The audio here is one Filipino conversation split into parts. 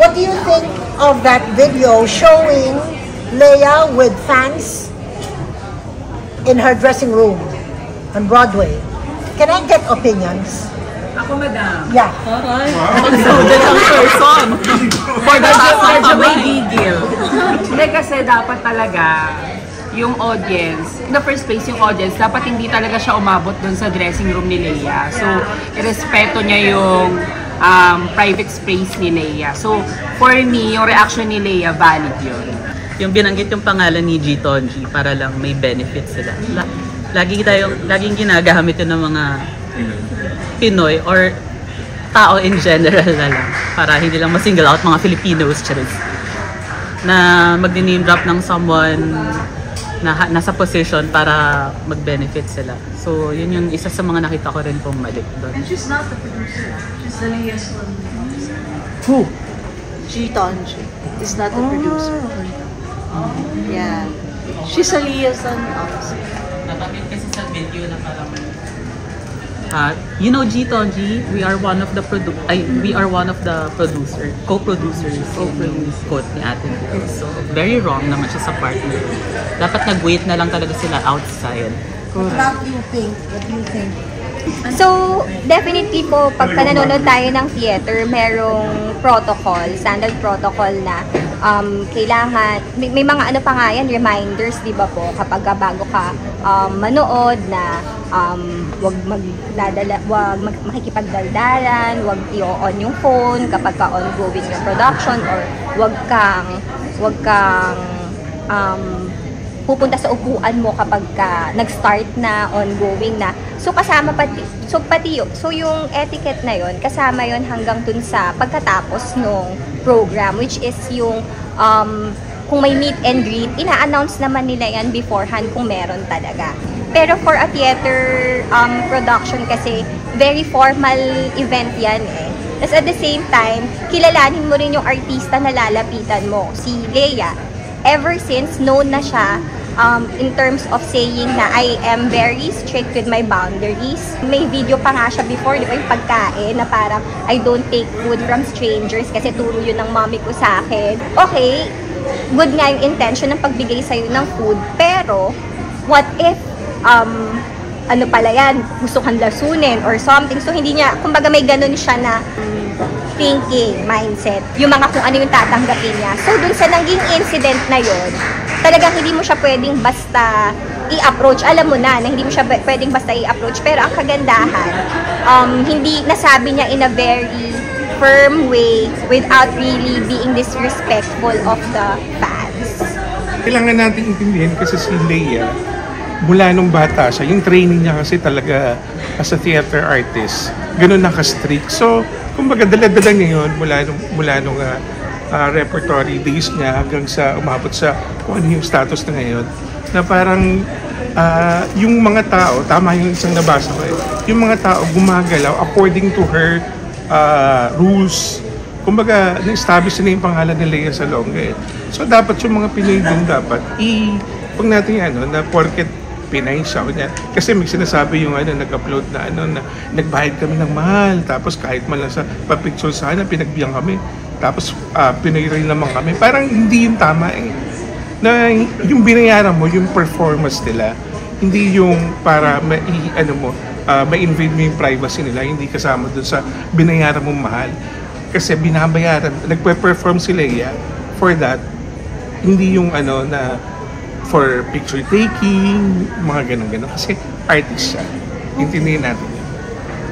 What do you think of that video showing Leia with fans in her dressing room on Broadway? Can I get opinions? Ako, madam. Yeah. Included ang person. For the medyo may gigil. Hindi kasi dapat talaga yung audience, in the first place yung audience, dapat hindi talaga siya umabot dun sa dressing room ni Leia. So, irespeto niya yung um, private space ni Leia. So, for me, yung reaction ni Leia, valid yun. yung binanggit yung pangalan ni G. Tonji para lang may benefit sila. La- lagi tayong, laging ginagamit yun ng mga Pinoy or tao in general na lang para hindi lang ma-single out mga Filipinos charis, na mag-name drop ng someone na nasa position para mag-benefit sila. So, yun yung isa sa mga nakita ko rin pong mali doon. And she's not the producer. She's the liaison. Who? G. Tonji is not the producer. Yeah. She's a liaison officer. Nabanggit kasi sa video na parang Ah, you know G Tonji, we are one of the produ ay, we are one of the producer, co-producers co-produce quote ni Ate Girl. So, very wrong naman siya sa partner. Dapat nag-wait na lang talaga sila outside. What do you think? What do you think? So, definitely po, pagka nanonood tayo ng theater, merong protocol, standard protocol na um, kailangan, may, may mga ano pa nga yan, reminders, di ba po, kapag ka bago ka um, manood na um, wag magdadala, wag mag, makikipagdaldalan, wag i-on yung phone kapag ka ongoing yung production or wag kang, wag kang um, pupunta sa upuan mo kapag ka nag-start na, ongoing na. So kasama pati, so pati so yung etiquette na yon kasama yon hanggang dun sa pagkatapos nung program, which is yung um, kung may meet and greet, ina-announce naman nila yan beforehand kung meron talaga. Pero for a theater um, production kasi, very formal event yan eh. Tapos at the same time, kilalanin mo rin yung artista na lalapitan mo, si Leia. Ever since, known na siya um, in terms of saying na I am very strict with my boundaries. May video pa nga siya before, di ba, yung pagkain na parang I don't take food from strangers kasi turo yun ng mommy ko sa akin. Okay, good nga yung intention ng pagbigay sa'yo ng food, pero what if um, ano pala yan, gusto kang lasunin or something. So, hindi niya, kumbaga may ganun siya na thinking, mindset, yung mga kung ano yung tatanggapin niya. So, dun sa naging incident na yon talagang hindi mo siya pwedeng basta i-approach. Alam mo na, na hindi mo siya pwedeng basta i-approach. Pero ang kagandahan, um, hindi nasabi niya in a very firm way without really being disrespectful of the fans. Kailangan natin intindihin kasi si Leia, mula nung bata siya, yung training niya kasi talaga as a theater artist, ganun naka-strict. So, kumbaga dala-dala niya yun mula nung, mula nung ah, ah, repertory days niya hanggang sa umabot sa ano yung status na ngayon. Na parang ah, yung mga tao, tama yung isang nabasa ko eh, yung mga tao gumagalaw according to her ah, rules. Kumbaga, na-establish na yung pangalan ni Leia Salonga eh. So, dapat yung mga Pinoy din dapat i... Pag natin ano, na porket Pinay siya. Kunya, kasi may sinasabi yung ano, nag-upload na ano, na nagbayad kami ng mahal. Tapos kahit man lang sa papicture sa akin, pinagbiyang kami. Tapos uh, Pinoy rin naman kami. Parang hindi yung tama eh. Na yung binayaran mo, yung performance nila, hindi yung para ma ano mo, uh, ma-invade mo yung privacy nila, hindi kasama dun sa binayaran mong mahal. Kasi binabayaran, nagpe-perform si Leia for that, hindi yung ano na for picture taking, mga ganun-ganun. Kasi artist siya. Intindihin natin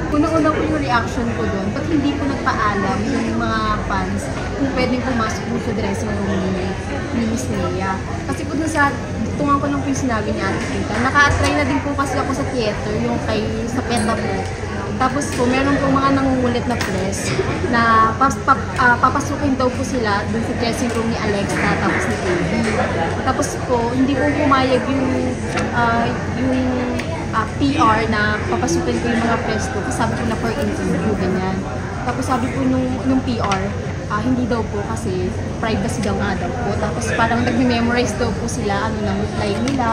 yun. Unang-una po yung reaction ko doon, ba't hindi po nagpaalam yung mga fans kung pwedeng pumasok po sa dressing room ni, ni Miss Leia. Kasi po dun sa, tungan ko lang po ni Ate Tita, naka-try na din po kasi ako sa theater, yung kay sa PETA po. Tapos po, meron po mga nangungulit na press na pas, pap, ah, papasukin daw po sila dun sa dressing room ni Alexa tapos ni Baby. Tapos po, hindi po pumayag yung, ah, yung ah, PR na papasukin ko yung mga. Kasi sabi ko na for interview, ganyan. Tapos sabi po nung, nung PR, ah, hindi daw po kasi privacy daw nga daw po. Tapos parang nag-memorize daw po sila ano ng reply nila.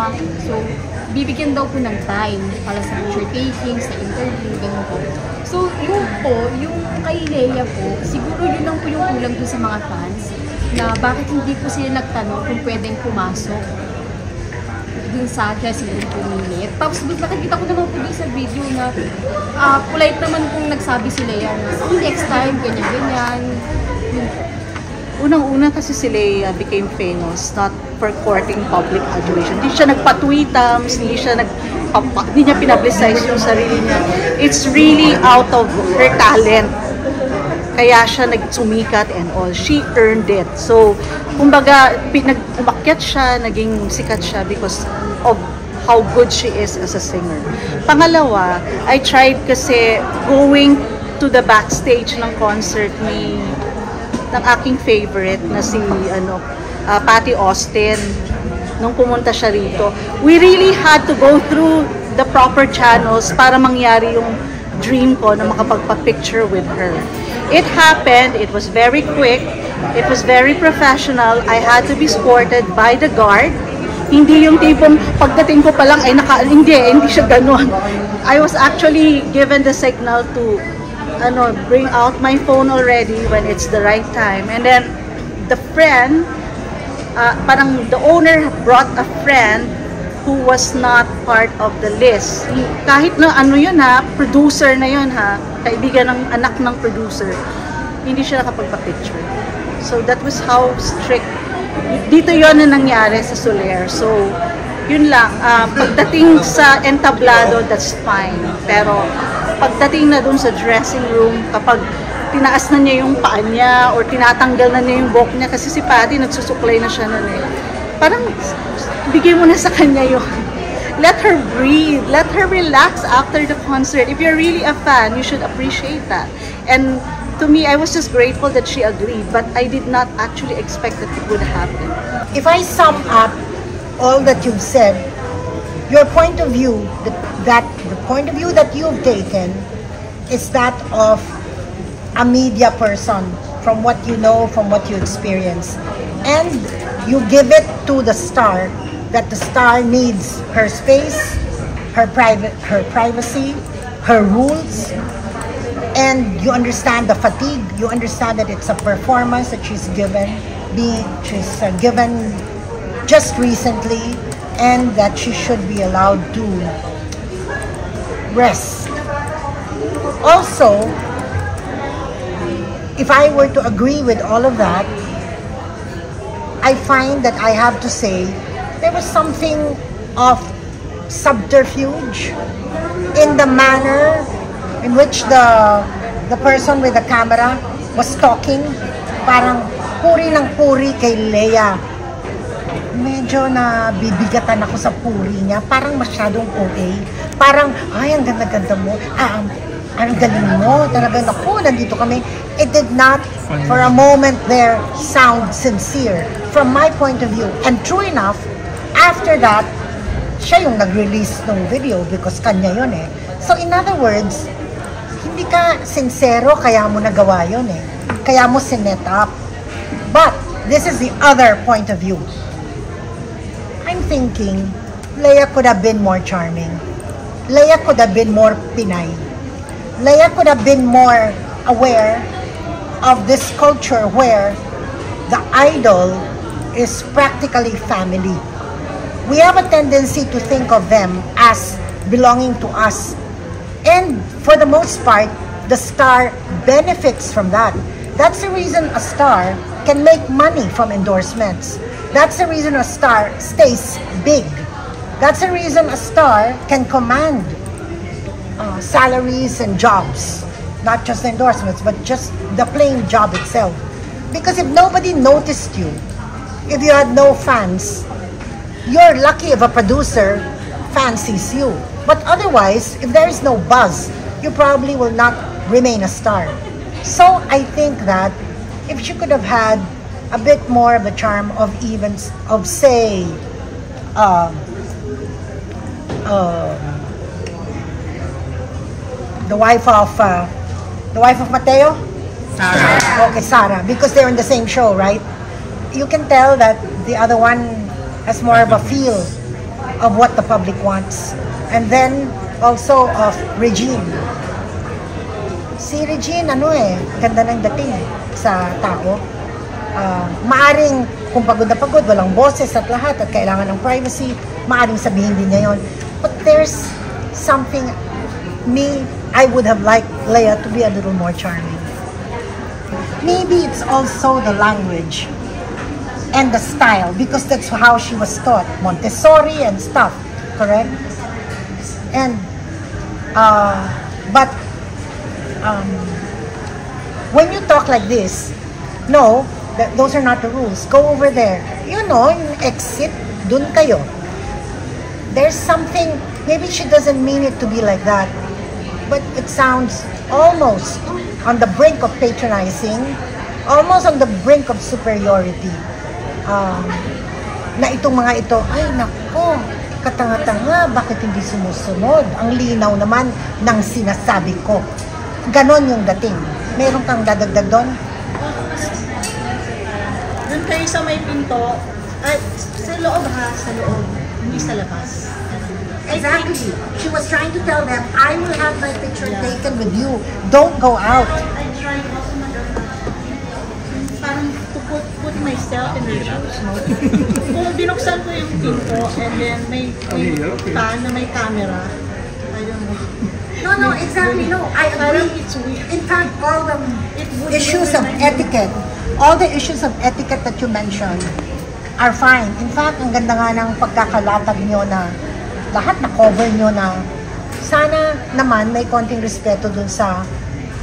So, bibigyan daw po ng time para sa picture taking, sa interview, ganun po. So, yun po, yung kay Leia po, siguro yun lang po yung kulang dun sa mga fans na bakit hindi po sila nagtanong kung pwedeng pumasok dun sa dressing room po ni Leia. Tapos nakikita ko naman po sa video na ah, polite naman kung nagsabi si Leia na next time, ganyan-ganyan. Unang-una kasi si Leia became famous not for courting public adoration. Hindi siya nagpa-tweetams, hindi siya nag hindi niya pinablicize yung sarili niya. It's really out of her talent. Kaya siya nagsumikat and all. She earned it. So, kumbaga, pinag umakyat siya, naging sikat siya because of how good she is as a singer. Pangalawa, I tried kasi going to the backstage ng concert ni ng aking favorite na si ano ah, Patty Austin nung pumunta siya rito. We really had to go through the proper channels para mangyari yung dream ko na makapagpa-picture with her. It happened, it was very quick, it was very professional. I had to be escorted by the guard. Hindi yung tipong pagdating ko pa lang ay naka, hindi, hindi siya ganun. I was actually given the signal to ano, bring out my phone already when it's the right time. And then, the friend, uh, parang the owner brought a friend who was not part of the list. Kahit na ano yun ha, producer na yun ha, kaibigan ng anak ng producer, hindi siya nakapagpa-picture. So that was how strict. Dito yon na nangyari sa Soler. So, yun lang. Ah, pagdating sa entablado, that's fine. Pero, pagdating na dun sa dressing room, kapag tinaas na niya yung paa niya or tinatanggal na niya yung buhok niya kasi si Patty nagsusuklay na siya nun eh. Parang bigay mo na sa kanya yun. Let her breathe. Let her relax after the concert. If you're really a fan, you should appreciate that. And to me, I was just grateful that she agreed, but I did not actually expect that it would happen. If I sum up all that you've said, your point of view, the, that the point of view that you've taken is that of a media person from what you know, from what you experience. And you give it to the star that the star needs her space, her private her privacy, her rules, and you understand the fatigue. You understand that it's a performance that she's given, be she's uh, given just recently, and that she should be allowed to rest. Also, if I were to agree with all of that, I find that I have to say there was something of subterfuge in the manner in which the the person with the camera was talking. Parang puri ng puri kay Leia. Medyo na bibigatan ako sa puri niya. Parang masyadong OA. Parang, ay, ang ganda-ganda mo. Ah, ang- galing mo. Talaga, naku, nandito kami. It did not, for a moment there, sound sincere from my point of view. And true enough, after that, siya yung nag-release ng video because kanya yun eh. So in other words, hindi ka sincero kaya mo nagawa yun eh. Kaya mo sinet up. But, this is the other point of view. I'm thinking, Leia could have been more charming. Leia could have been more Pinay. Leia could have been more aware of this culture where the idol is practically family. We have a tendency to think of them as belonging to us. And for the most part, the star benefits from that. That's the reason a star can make money from endorsements. That's the reason a star stays big. That's the reason a star can command uh, salaries and jobs, not just endorsements, but just the plain job itself. Because if nobody noticed you, if you had no fans, you're lucky if a producer fancies you. But otherwise, if there is no buzz, you probably will not remain a star. So I think that if she could have had a bit more of a charm of even of say um, um, the wife of uh, the wife of Mateo, Sarah. Okay, Sarah, because they're in the same show, right? You can tell that the other one has more of a feel of what the public wants. And then also of Regine. Si Regine, ano eh, ganda ng dating sa tao. Ah, maaring kung pagod na pagod, walang boses at lahat at kailangan ng privacy, maaring sabihin din niya yon. But there's something, me, I would have liked Leia to be a little more charming. Maybe it's also the language and the style because that's how she was taught Montessori and stuff correct and uh, but um, when you talk like this no that those are not the rules. Go over there. You know yung exit dun kayo. There's something maybe she doesn't mean it to be like that but it sounds almost on the brink of patronizing almost on the brink of superiority. Um, na itong mga ito, ay nako, katanga-tanga, bakit hindi sumusunod? Ang linaw naman ng sinasabi ko. Ganon yung dating. Meron kang dadagdag doon? Doon kayo sa may pinto, ay, sa loob ha, sa loob, hindi sa labas. Exactly. She was trying to tell them, I will have my picture taken with you. Don't go out. I tried no? Kung binuksan ko yung pinto and then may, may fan na may camera, I don't know. No, no, exactly. No, I agree. it's weird. In fact, all the issues of etiquette, all the issues of etiquette that you mentioned are fine. In fact, ang ganda nga ng pagkakalatag nyo na lahat na cover nyo na sana naman may konting respeto dun sa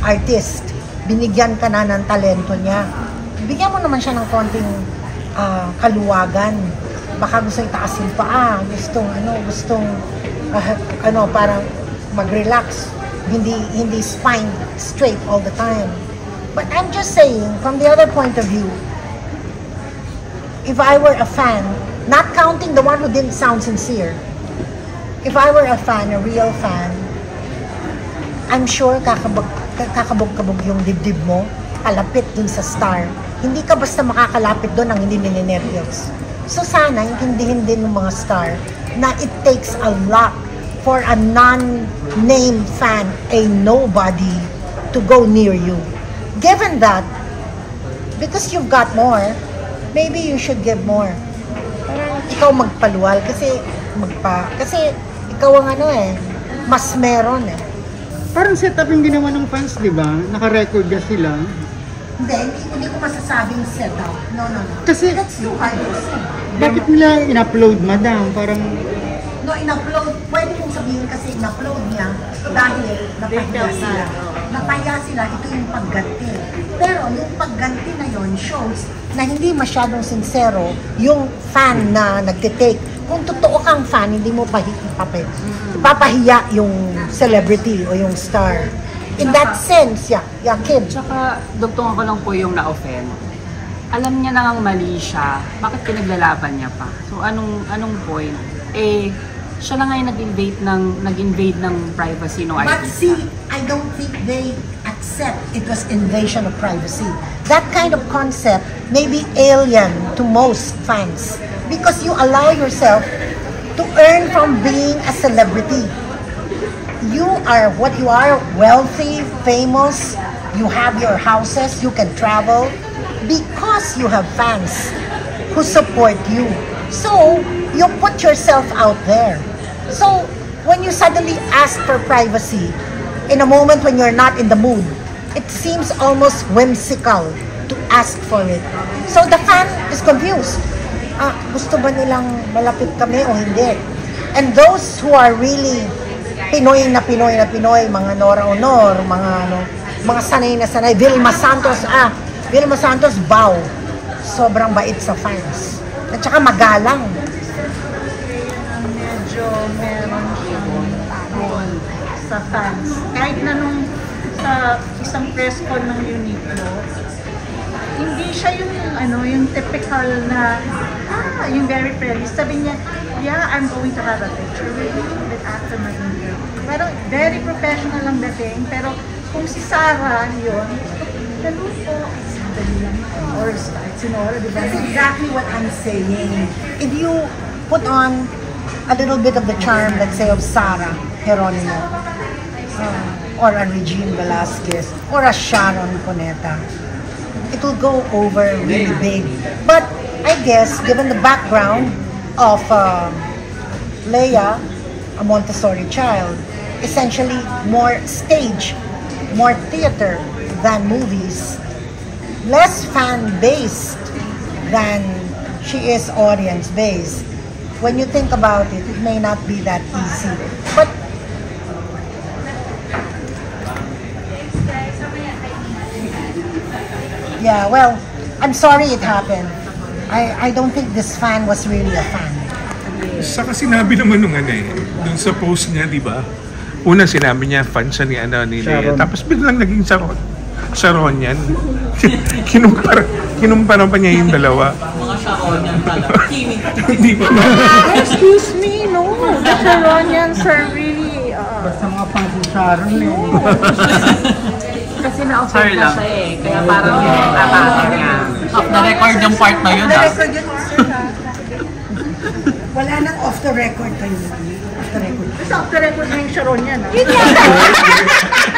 artist. Binigyan ka na ng talento niya. Bigyan mo naman siya ng konting ah, kaluwagan. Baka gusto itaas yung paa, gustong ano, gustong ah, ano parang mag-relax, hindi hindi spine straight all the time. But I'm just saying, from the other point of view, if I were a fan, not counting the one who didn't sound sincere, if I were a fan, a real fan, I'm sure kakabog, kakabog-kabog yung dibdib mo, palapit dun sa star. Hindi ka basta makakalapit doon ang hindi ninenervyos. So sana, intindihin din ng mga star na it takes a lot for a non-named fan, a nobody, to go near you. Given that, because you've got more, maybe you should give more. Parang ikaw magpaluwal kasi magpa kasi ikaw ang ano eh, mas meron eh. Parang setup yung ginawa ng fans, di ba? Naka-record na sila. Hindi, hindi, ko masasabing setup. No, no, no. Kasi- That's too hard to say. Bakit nila in-upload, madam? Parang, No, in-upload, pwede kong sabihin kasi in-upload niya dahil napahiya sila. Napahiya sila, ito yung pagganti. Pero yung pagganti na yon shows na hindi masyadong sincero yung fan na nagtitake. Kung totoo kang fan, hindi mo ipapi- ipapahiya yung celebrity o yung star. In that sense, yeah, yeah, Kim. Tsaka, dugtungan ko lang po yung na-offend. Alam niya na ang mali siya, bakit pinaglalaban niya pa? So, anong anong point? Eh, siya lang nga yung nag-invade ng, nag-invade ng privacy ng But see, I don't think they accept it was invasion of privacy. That kind of concept may be alien to most fans because you allow yourself to earn from being a celebrity. You are what you are, wealthy, famous, you have your houses, you can travel because you have fans who support you. So, you put yourself out there. So, when you suddenly ask for privacy in a moment when you're not in the mood, it seems almost whimsical to ask for it. So, the fan is confused. Ah, gusto ba nilang malapit kami o hindi? And those who are really Pinoy na Pinoy na Pinoy, mga Nora Honor, mga ano, mga sanay na sanay. Vilma Santos, ah, Vilma Santos, bow. Sobrang bait sa fans. At saka magalang. medyo meron siyang role sa fans. Kahit na nung sa isang press con ng Uniqlo, hindi siya yung ano, yung typical na ah, yung very friendly. Sabi niya, yeah, I'm going to have a picture with you Actor Magnifico. Pero very professional ang dating. Pero kung si Sarah yun, Or Sinora, di ba? That's exactly what I'm saying. If you put on a little bit of the charm, let's say, of Sarah Geronimo, uh, or a Regine Velasquez, or a Sharon Cuneta, it will go over really big. But I guess, given the background of uh, Leia, a Montessori child, essentially more stage, more theater than movies, less fan-based than she is audience-based. When you think about it, it may not be that easy. But yeah, well, I'm sorry it happened. I, I don't think this fan was really a fan. Saka sinabi naman nung ano eh, dun sa post niya, di ba? Una sinabi niya, fan siya ni, ano, ni Lea. Tapos biglang naging Sharon. Sharon yan. kinumpara, kinumpara pa niya yung dalawa. Mga Sharon yan pala. Hindi pa. Excuse me, no. The Sharonians are really... Uh, Basta mga fans ni Sharon eh. Kasi na-offend na siya eh. Kaya parang tatake niya. Off the record yung part na yun The ah. record yun, sir, ha? Wala nang off the record kayo. Off the record. sa off the record na yung Sharonian. ah.